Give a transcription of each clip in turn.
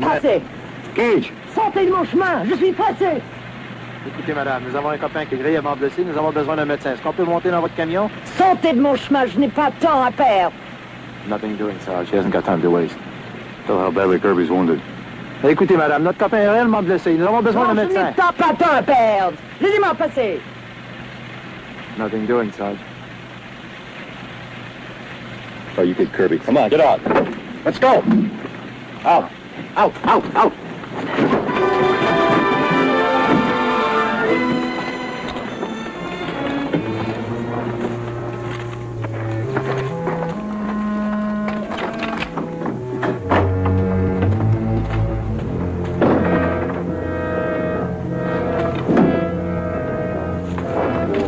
men. passer. Gage, Sortez de mon chemin. Je suis pressé. Écoutez, madame, nous avons un copain qui est grièvement blessé. Nous avons besoin d'un médecin. Est-ce qu'on peut monter dans votre camion? Sortez de mon chemin. Je n'ai pas de temps à perdre. Nothing doing, Sarge. He hasn't got time to waste. tell how badly Kirby's wounded. Écoutez, madame, notre copain est réellement blessé. Nous avons besoin d'un je médecin. n'ai pas, de temps à perdre. Laissez-moi passer. Nothing doing, Sarge. Oh, you get Kirby. Come on, get out. Let's go. Out. Out, out, out.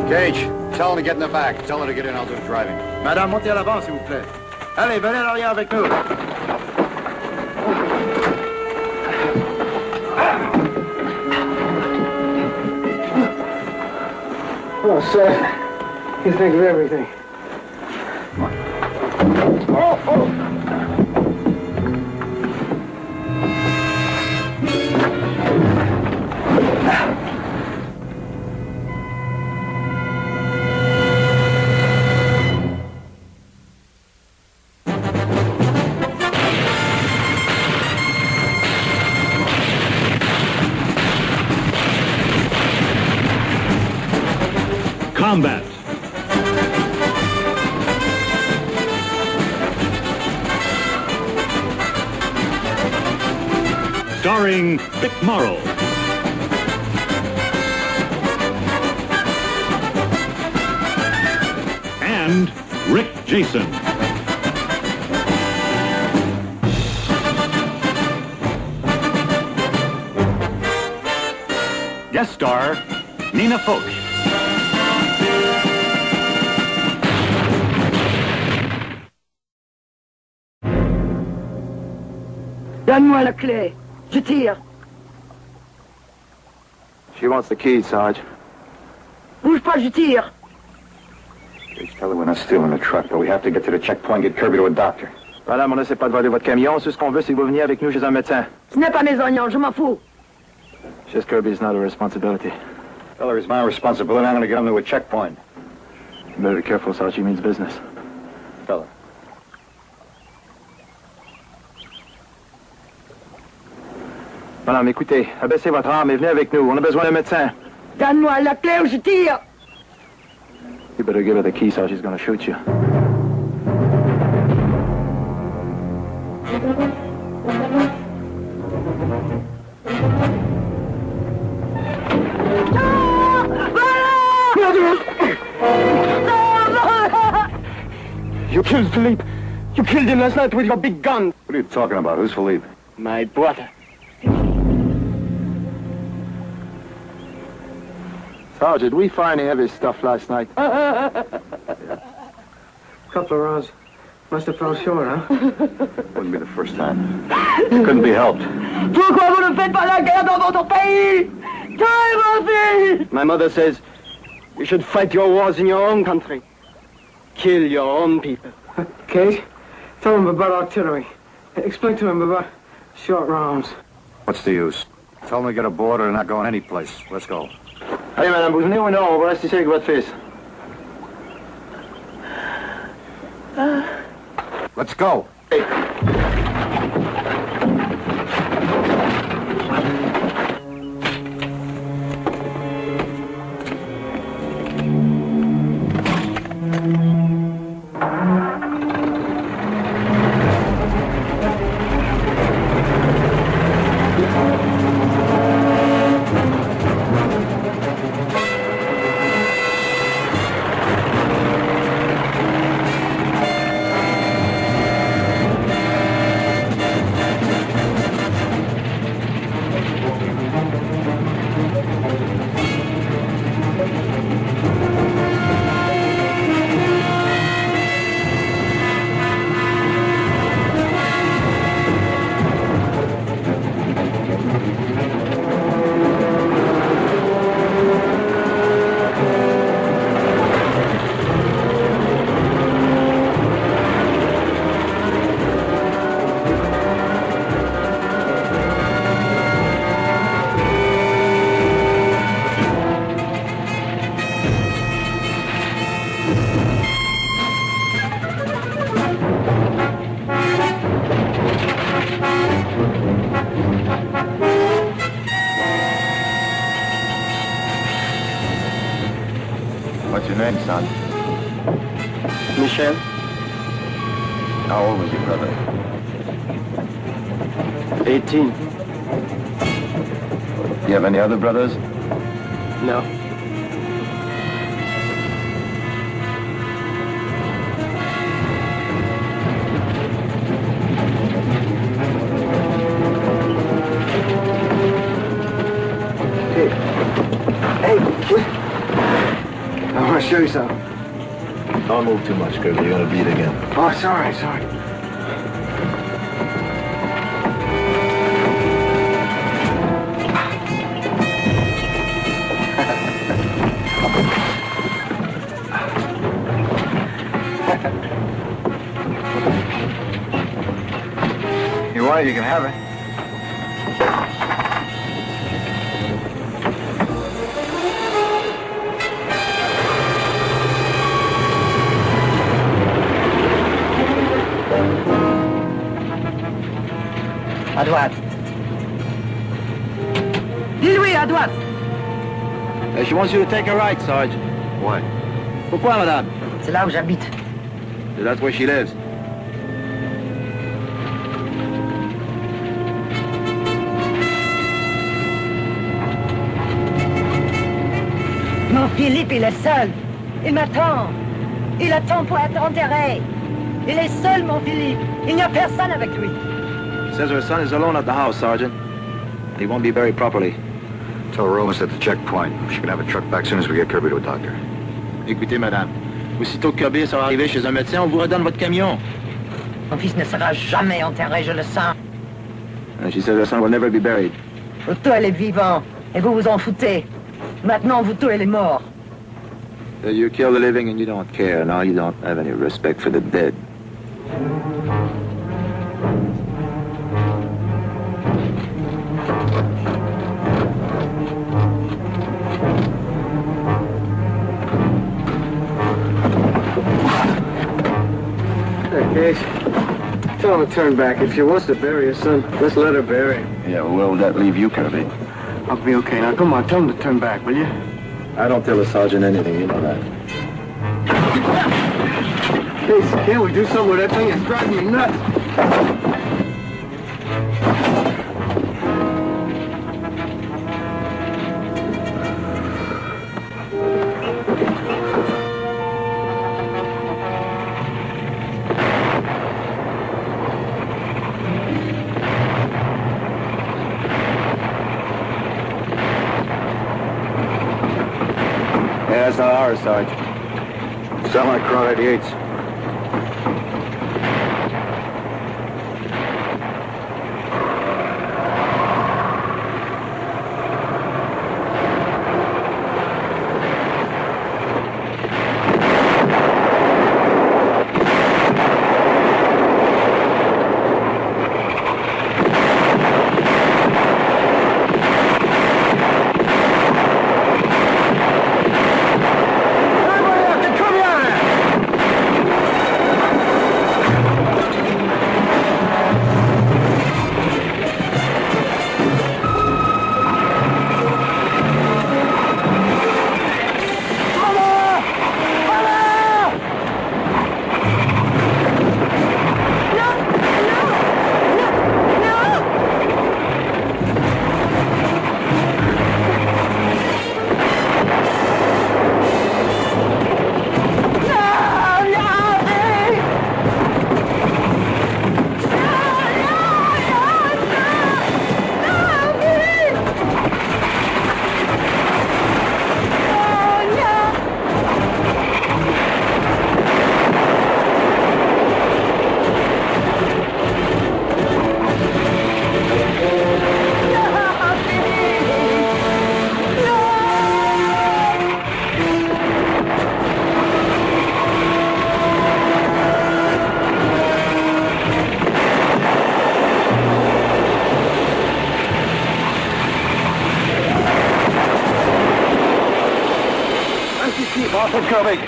Caje, tell him to get in the back. Tell her to get in. I'll do the driving. Madame, montez à l'avant, s'il vous plaît. Allez, venez à l'arrière avec nous. Oh, sir. You think of everything. Starring Vic Morrow. And Rick Jason. Guest star Nina Foch. Donne-moi la clé. She wants the keys, Sarge. Bouge pas, je tire. Tell her we're not stealing the truck, but we have to get to the checkpoint, and get Kirby to a doctor. Madame, on n'essaie pas de voler votre camion. Tout ce qu'on veut, c'est que vous veniez avec nous chez un médecin. Ce n'est pas mes oignons, je m'en fous. Just Kirby's not a responsibility. Tell her it's my responsibility. I'm going to get him to a checkpoint. You better be careful, Sarge. He means business. Tell her. Madame, écoutez, abaissez votre arme et venez avec nous. On a besoin d'un médecin. Donne-moi la clé ou je tire. You better give her the key, or she's gonna shoot you. You killed Philippe. You killed him last night with your big gun. What are you talking about? Who's Philippe? My brother. Sarge, did we find any of his stuff last night? Couple of rounds. Must have fell short, huh? Wouldn't be the first time. It couldn't be helped. Pourquoi vous ne faites pas la guerre dans votre pays Tuez mon fils My mother says you should fight your wars in your own country. Kill your own people. Caje, tell him about artillery. Explain to him about short rounds. What's the use? Tell them to get aboard or they're not going anyplace. Let's go. Allez, madame, vous venez ou non? On va rester ici avec votre fils. Let's go. What's 18. Do you have any other brothers? No. Hey. Hey. I want to show you something. Don't move too much, Kirby. You're gonna bleed again. Oh, sorry, sorry. Want it, you can have it. À droite. Dis-lui, à droite. She wants you to take a right, Sarge. Why? Pourquoi, madame? C'est là où j'habite. That's where she lives. Philippe, il est seul. Il m'attend. Il attend pour être enterré. Il est seul, mon Philippe. Il n'y a personne avec lui. Says her son is alone at the house, Sergeant. He won't be buried properly. Tell Roma's at the checkpoint. She can have a truck back soon as we get Kirby to a doctor. Écoutez, madame. Aussitôt que Kirby sera arrivé chez un médecin, on vous redonne votre camion. Mon fils ne sera jamais enterré, je le sens. And she says her son will never be buried. Tous, elle est vivant. Et vous vous en foutez. Maintenant, vous tous, elle est mort. Uh, You kill the living and you don't care. Now you don't have any respect for the dead. Hey, Caje. Tell him to turn back. If she wants to bury her son, let's let her bury him. Yeah, well, where will that leave you, Kirby? I'll be okay. Now, come on. Tell him to turn back, will you? I don't tell the sergeant anything, you know that. Caje, can't we do something with that thing? It's driving me nuts. Like Crawdad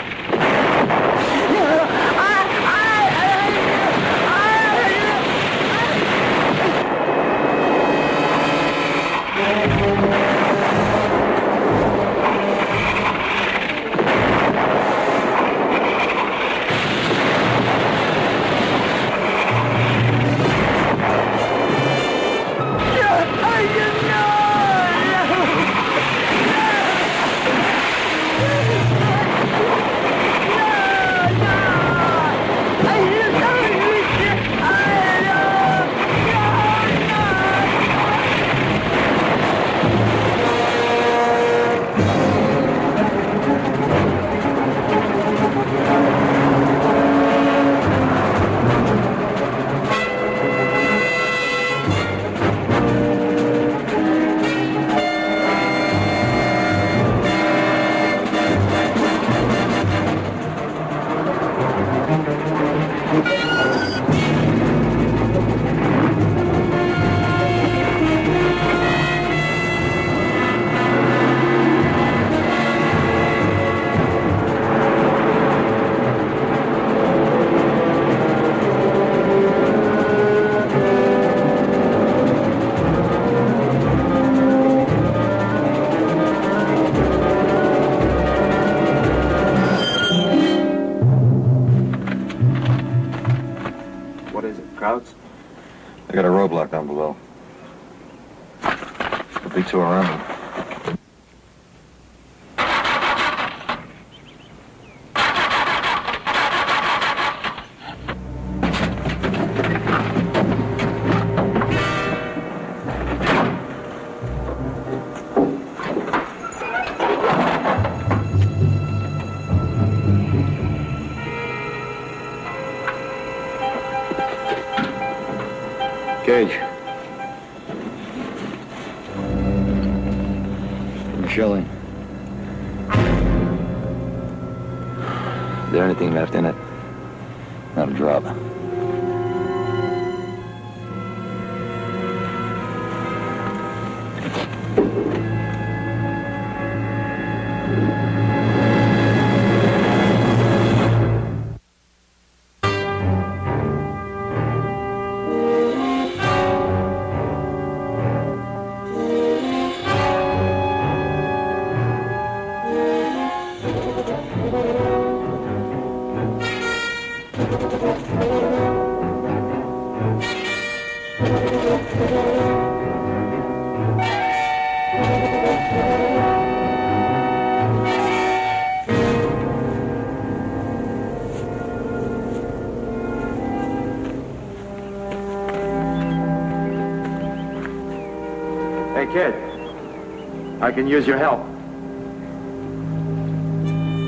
I can use your help.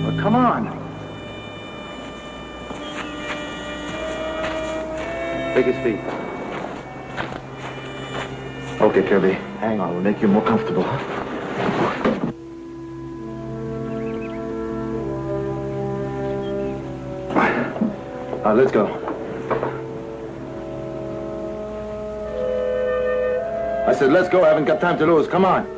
Well, come on. Take his feet. Okay, Kirby. Hang on. We'll make you more comfortable. Uh, let's go. I said, let's go. I haven't got time to lose. Come on.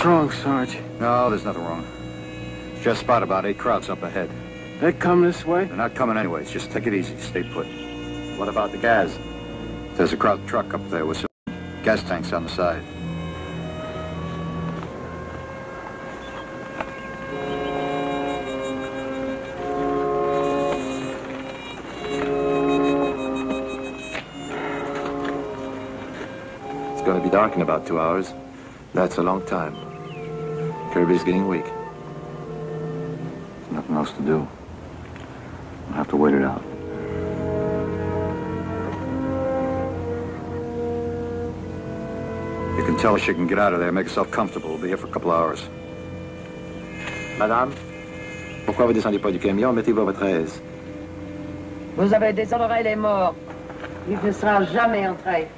What's wrong, Sarge? No, there's nothing wrong. Just spot about eight crowds up ahead. They come this way? They're not coming anyways. Just take it easy. Stay put. What about the gas? There's a crowd truck up there with some gas tanks on the side. It's going to be dark in about two hours. That's a long time. Kirby's getting weak. There's Nothing else to do. We'll have to wait it out. You can tell her she can get out of there, make herself comfortable. We'll be here for a couple hours. Madame, pourquoi vous descendez pas du camion? Mettez-vous à votre aise. Vous avez déshonoré les morts. Il ne sera jamais entré.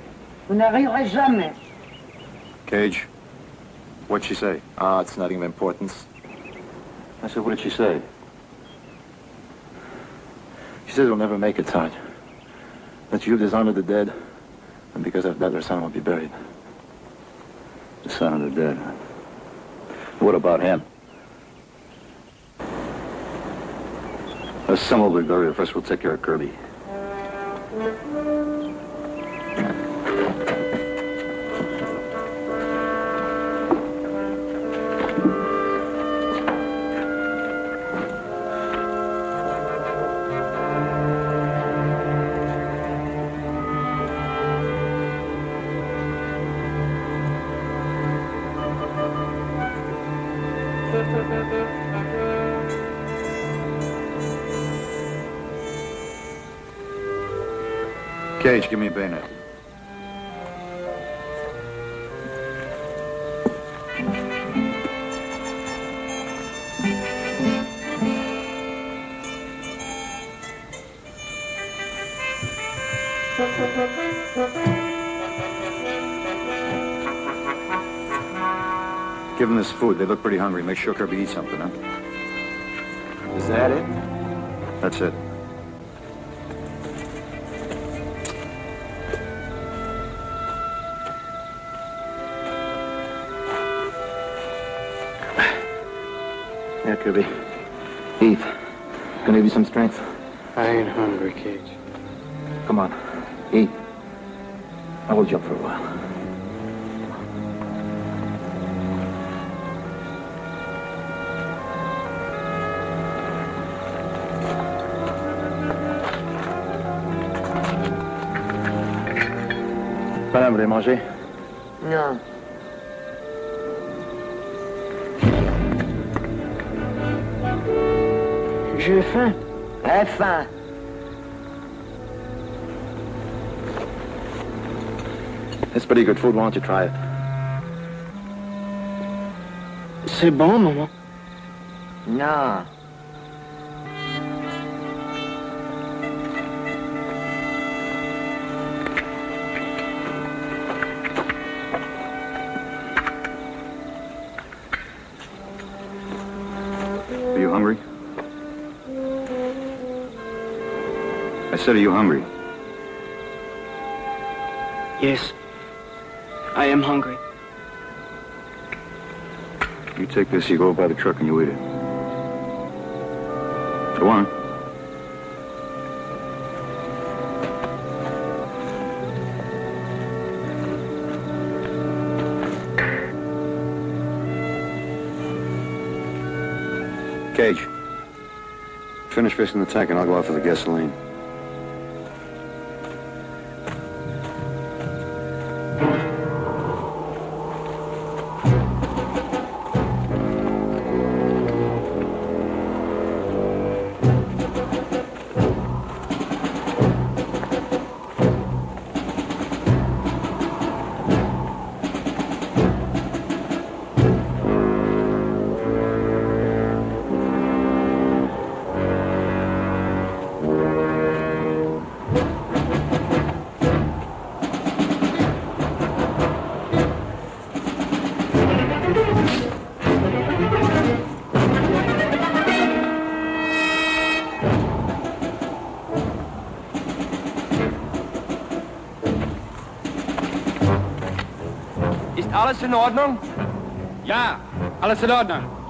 Vous n'arriverez jamais. Caje, what'd she say? Ah, it's nothing of importance. I said, what did she say? She says we'll never make it, Sarge. That you've dishonored the dead, and because of that, her son won't be buried. The son of the dead. What about him? Some will be buried. First, we'll take care of Kirby. Caje, give me a bayonet. Give them this food. They look pretty hungry. Make sure Kirby eats something, huh? Is that it? That's it. Yeah, Kirby. Eat. Gonna give you some strength. I ain't hungry, Caje. Come on, eat. I will jump for a while. Madame, vous voulez manger J'ai faim. J'ai faim. It's pretty good food. Why don't you try it? C'est bon, maman. Non. Are you hungry? I said, are you hungry? Yes. I am hungry. You take this, you go by the truck and you eat it. Go on. Caje. Finish fixing the tank and I'll go out for the gasoline. Alles in Ordnung? Ja, alles in Ordnung.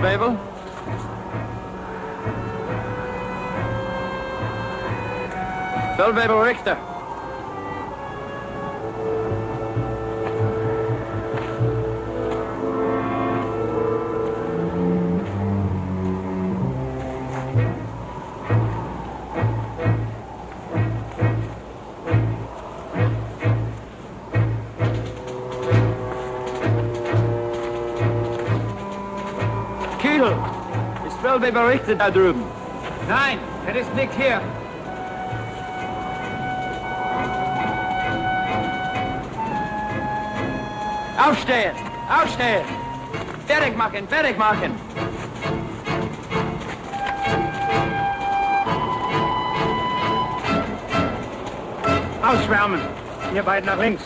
Babel? Feldwebel Richter. Dasselbe berichtet da drüben. Nein, er ist nicht hier. Aufstehen! Aufstehen! Fertig machen! Fertig machen! Ausschwärmen. Ihr beiden nach links.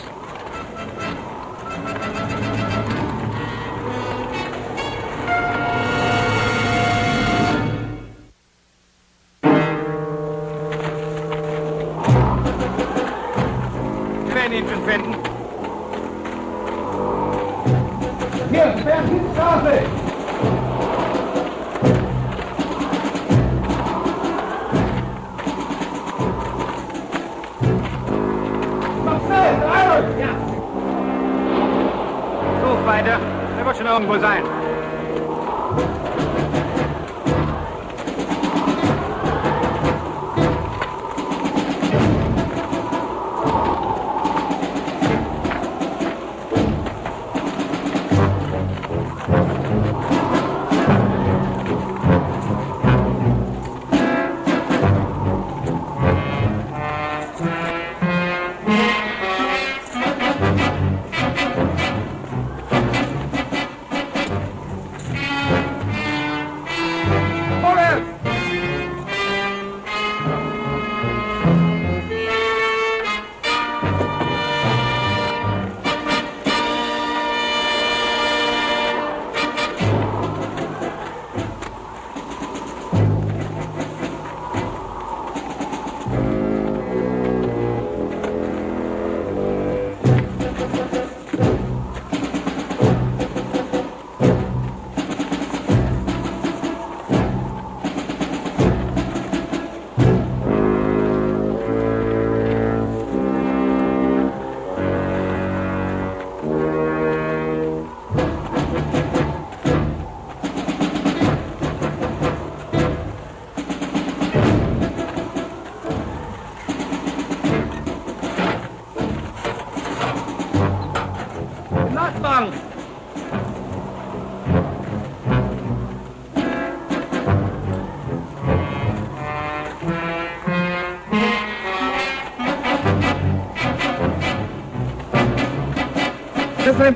Den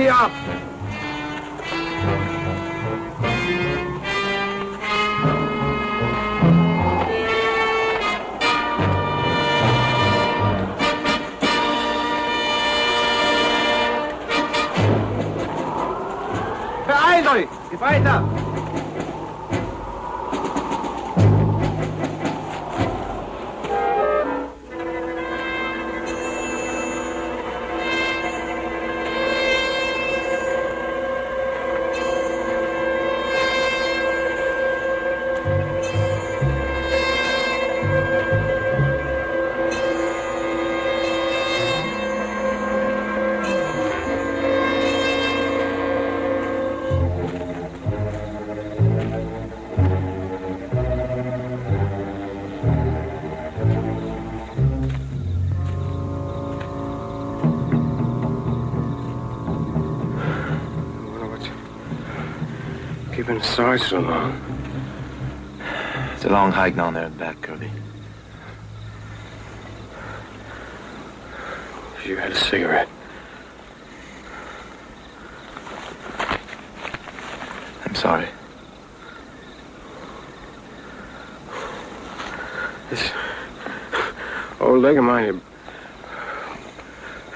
hier ab! So long. It's a long hike down there and back, Kirby. If you had a cigarette. I'm sorry. This old leg of mine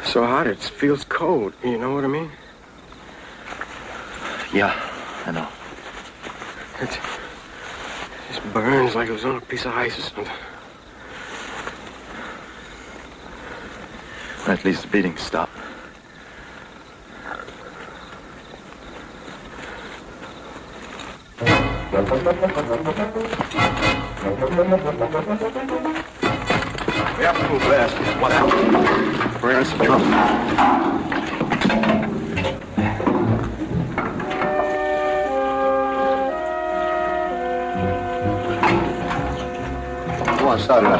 is so hot it feels cold. You know what I mean? Yeah, I know. It just burns like it was on a piece of ice or something. At least the beating stopped. sarıyor.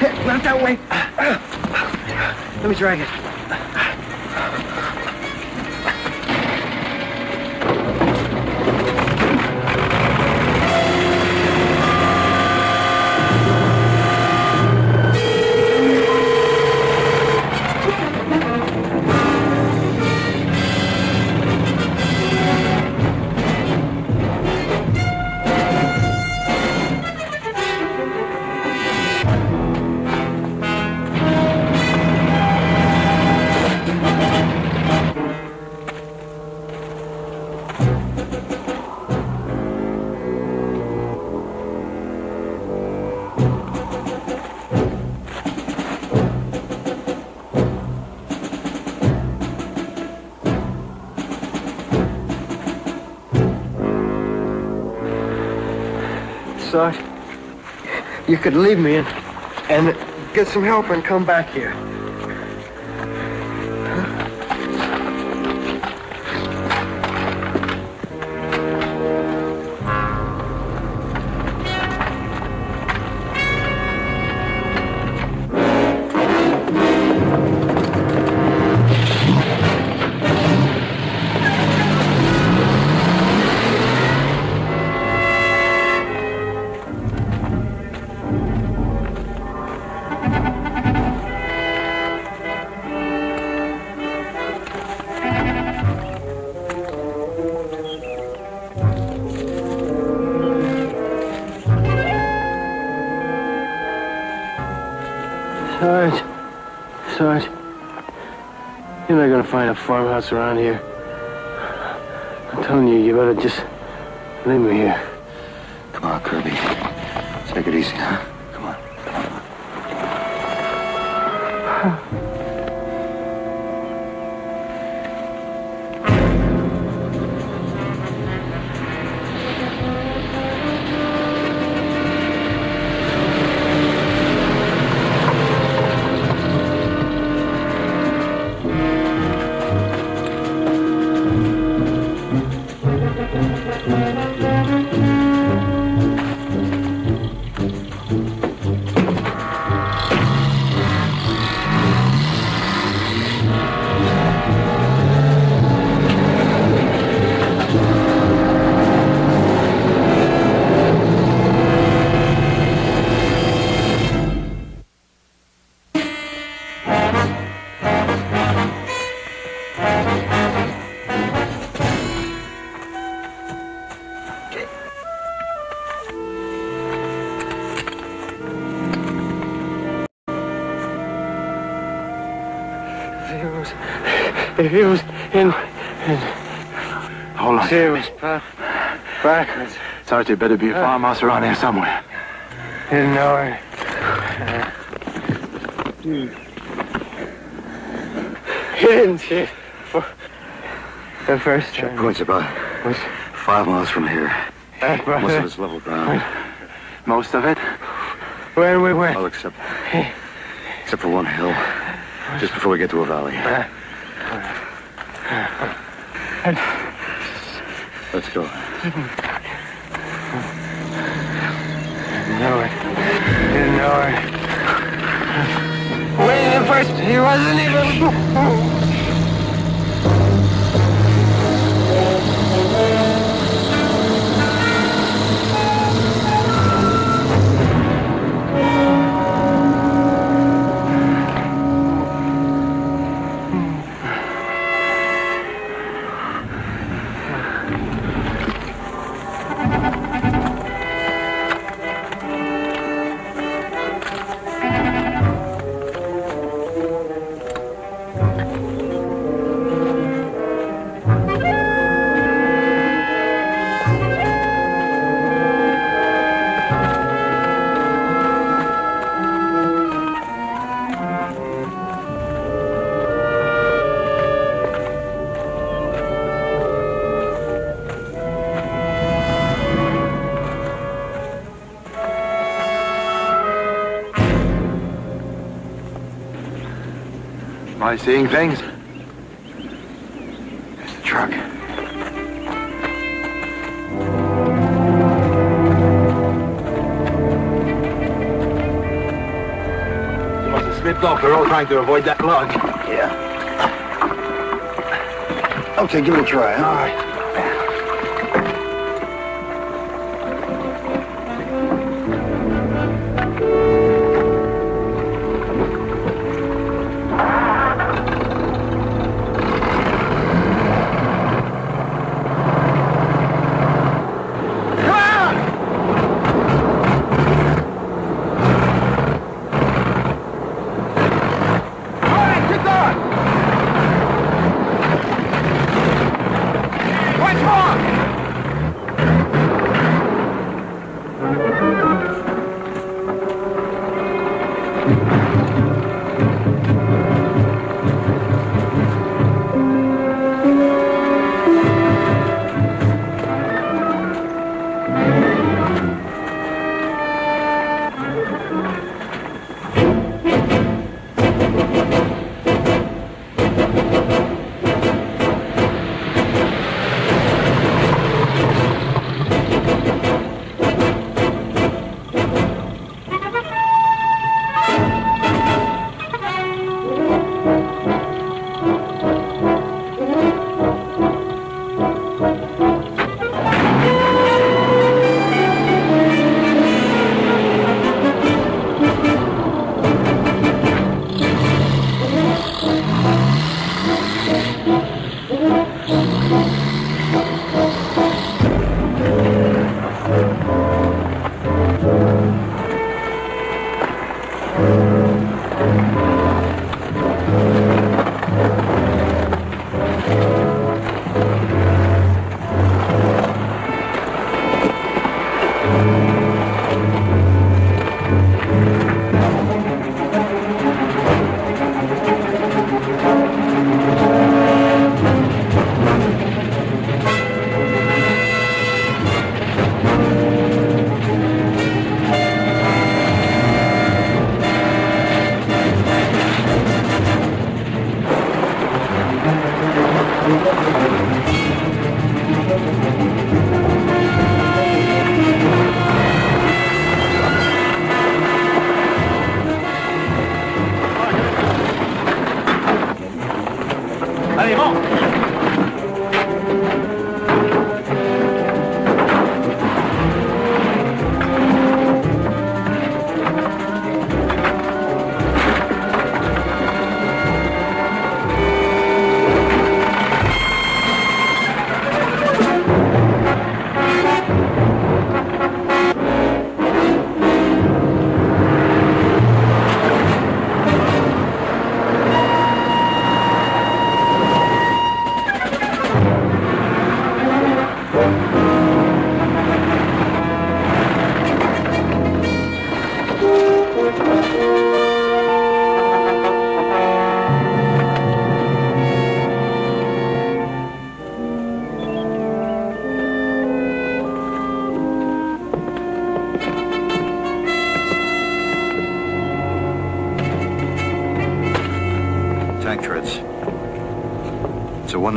Hey, not that way. Let me drag it. Could leave me and, and get some help and come back here. A farmhouse around here. I'm telling you, you better just leave me here. Come on, Kirby. Take it easy, huh? Was in, in Hold on. serious pa- backwards, Sarge, there better be a uh. farmhouse around here somewhere. didn't know it. He didn't see it for the first time. Checkpoint's about five miles from here. that Most of it's level ground. Most of it? Where we went? Well, except, except for one hill. Just before we get to a valley. Uh. Let's go. Didn't know it. Didn't know it. When the first, he wasn't even. I seeing things? There's the truck. He must have slipped folks are all trying to avoid that lodge. Yeah. Okay, give it a try. All right.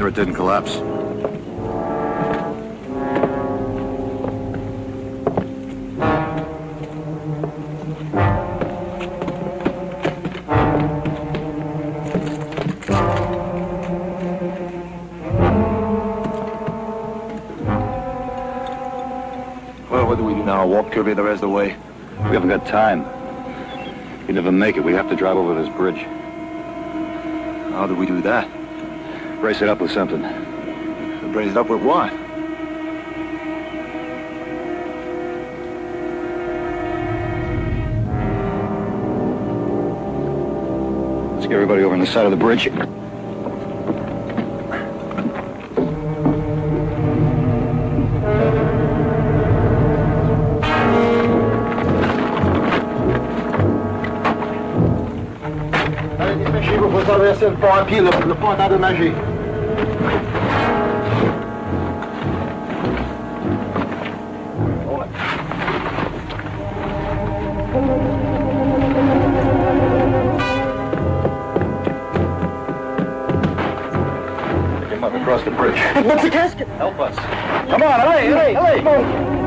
It didn't collapse. Well, what do we do now? Walk Kirby the rest of the way? We haven't got time. We never make it. We have to drive over this bridge. How do we do that? Brace it up with something. Brace it up with what? Let's get everybody over on the side of the bridge. Allez, dépêchez-vous, faut traverser le pont à pied, le, le pont endommagé. Come the bridge. The casket? Help us. Come on, allez, allez, allez! All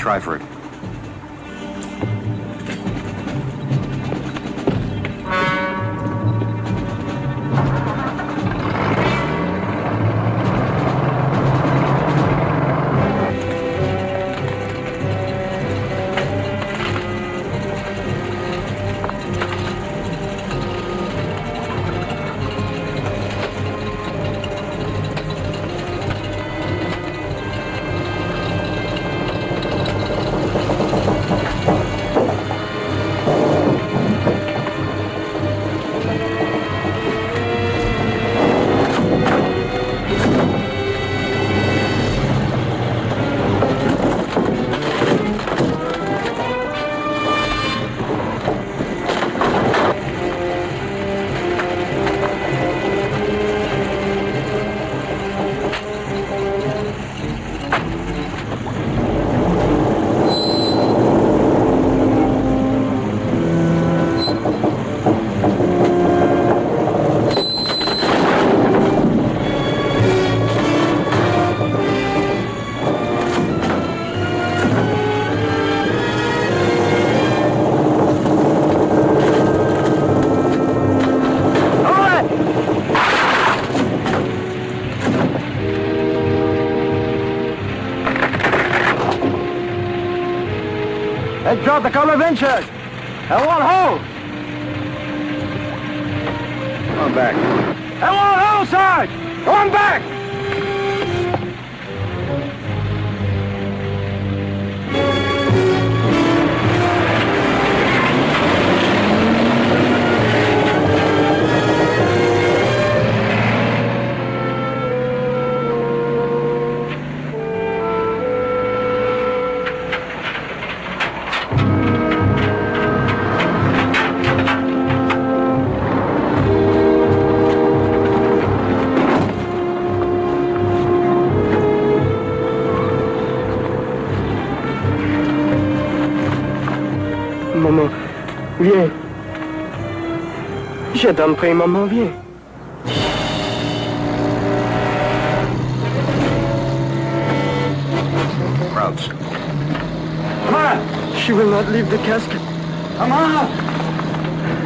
try for it. Let's Je t'en prie, maman, viens. Krauts. Come on. She will not leave the casket. Come on.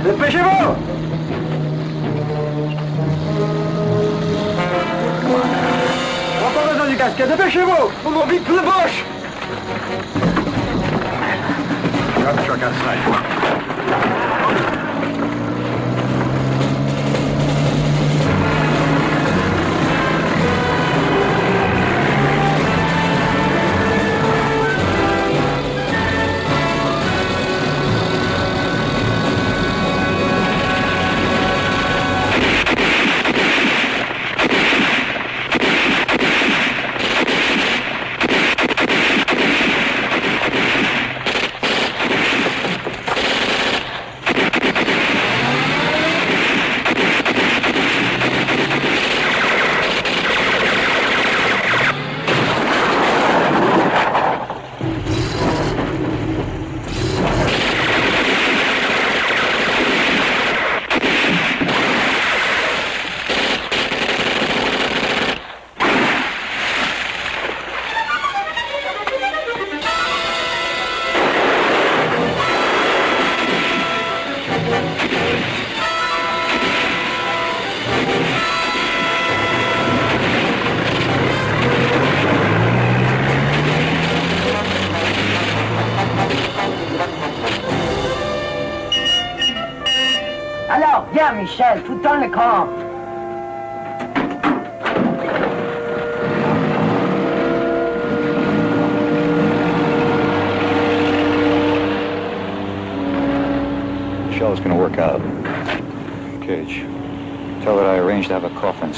Dépêchez-vous. Encore besoin du casquet. Dépêchez-vous. Maman, vite pour le boche Drive the truck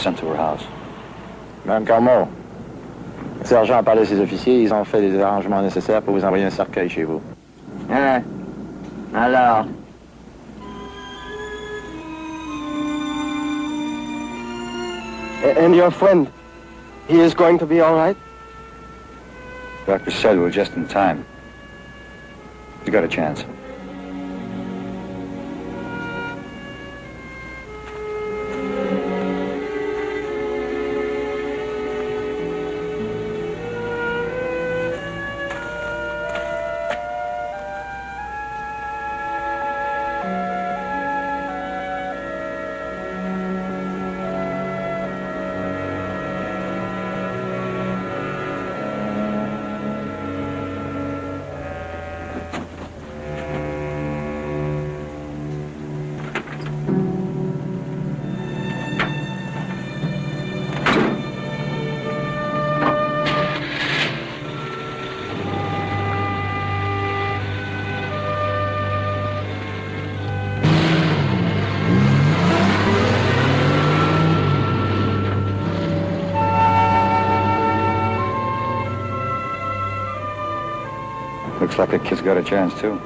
sent to her house. Madame Carmot, le sergent a parlé à ses officiers, ils ont fait les arrangements nécessaires pour vous envoyer un cercueil chez vous. Hein? Alors? And your friend, he is going to be all right? Doctor said we're just in time. You got a chance. Looks like the kid's got a chance, too.